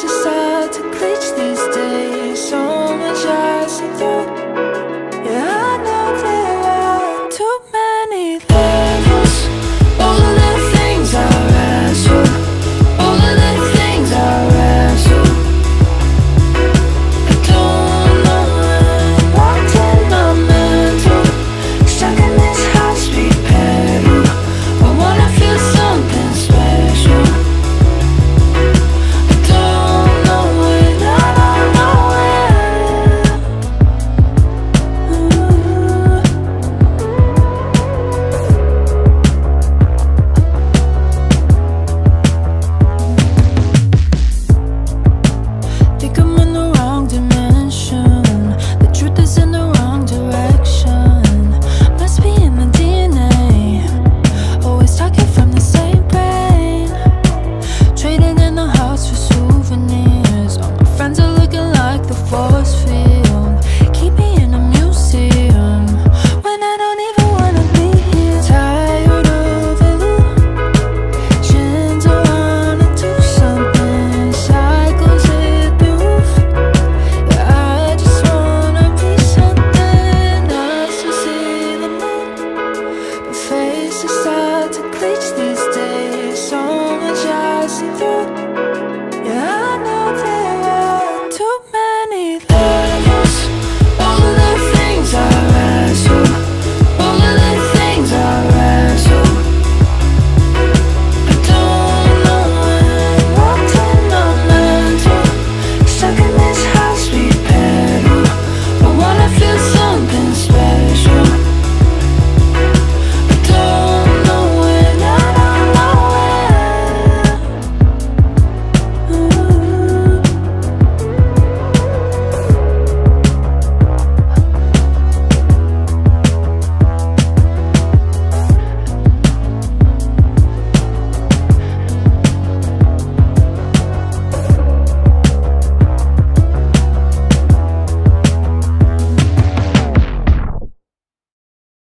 society.